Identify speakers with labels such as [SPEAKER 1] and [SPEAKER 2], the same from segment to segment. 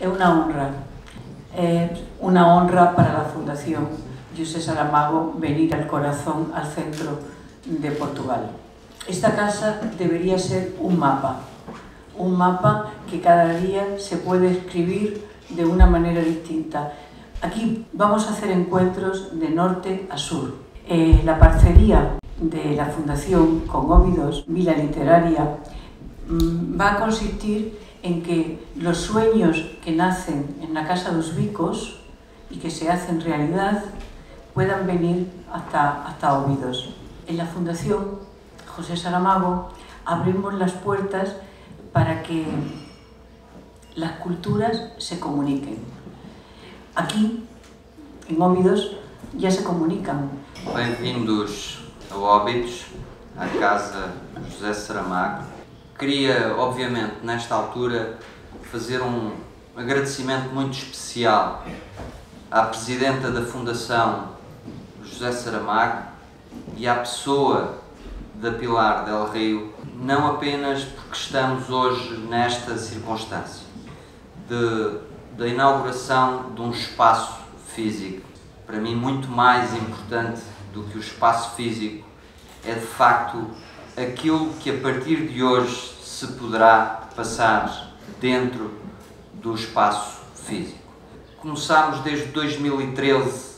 [SPEAKER 1] É unha honra, é unha honra para a Fundación José Saramago venir al corazón, al centro de Portugal. Esta casa debería ser un mapa, un mapa que cada día se puede escribir de una manera distinta. Aquí vamos a hacer encuentros de norte a sur. Eh, la parcería de la Fundación con Óvidos, Vila Literaria, mmm, va a consistir en que los sueños que nacen en la Casa dos Vicos y que se hacen realidad puedan venir hasta, hasta. En la Fundación José Saramago abrimos las puertas para que las culturas se comuniquen. Aquí, en Óvidos, ya se comunican.
[SPEAKER 2] Bem-vindos a Óbidos, à Casa José Saramago. Queria, obviamente, nesta altura, fazer um agradecimento muito especial à Presidenta da Fundação José Saramago e à pessoa da Pilar del Rio, não apenas porque estamos hoje nesta circunstância de, da inauguração de um espaço físico. Para mim, muito mais importante do que o espaço físico é de facto aquilo que a partir de hoje se poderá passar dentro do espaço físico. Começámos desde 2013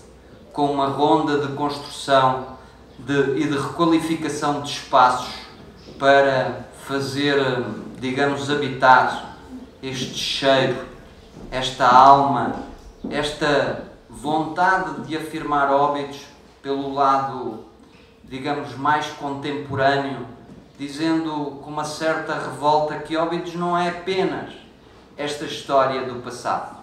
[SPEAKER 2] com uma ronda de construção de, e de requalificação de espaços para fazer, digamos, habitar este cheiro, esta alma, esta vontade de afirmar óbitos pelo lado, digamos, mais contemporâneo, dizendo com uma certa revolta que óbitos não é apenas esta história do passado.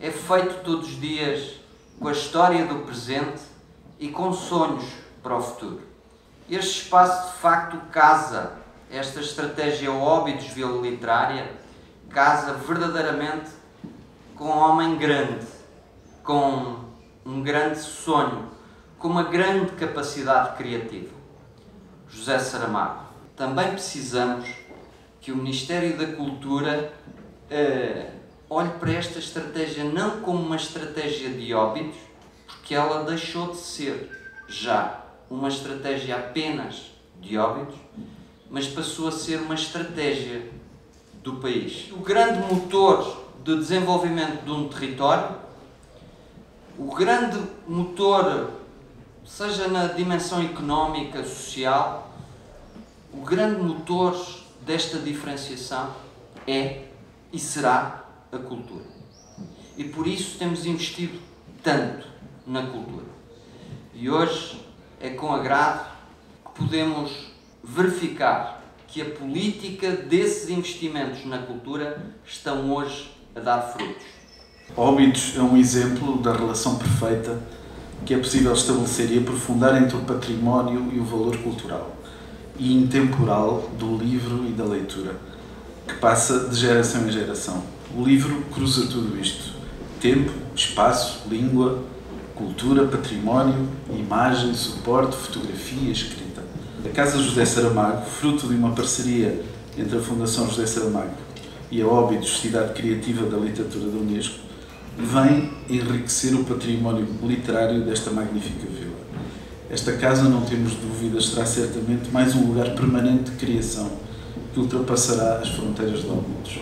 [SPEAKER 2] É feito todos os dias com a história do presente e com sonhos para o futuro. Este espaço de facto casa esta estratégia Óbidos Vila Literária, casa verdadeiramente com um homem grande, com um grande sonho, com uma grande capacidade criativa. José Saramago. Também precisamos que o Ministério da Cultura eh, olhe para esta estratégia não como uma estratégia de óbitos, porque ela deixou de ser já uma estratégia apenas de óbitos, mas passou a ser uma estratégia do país. O grande motor de desenvolvimento de um território, o grande motor, seja na dimensão económica, social, o grande motor desta diferenciação é e será a cultura. E por isso temos investido tanto na cultura. E hoje é com agrado que podemos verificar que a política desses investimentos na cultura estão hoje a dar frutos.
[SPEAKER 3] Óbidos é um exemplo da relação perfeita que é possível estabelecer e aprofundar entre o património e o valor cultural e intemporal do livro e da leitura, que passa de geração em geração. O livro cruza tudo isto: tempo, espaço, língua, cultura, património, imagem, suporte, fotografia, escrita. A Casa José Saramago, fruto de uma parceria entre a Fundação José Saramago e a Óbidos, Cidade Criativa da Literatura da Unesco, vem enriquecer o património literário desta magnífica vila. Esta casa, não temos dúvidas, será certamente mais um lugar permanente de criação que ultrapassará as fronteiras de Óbidos.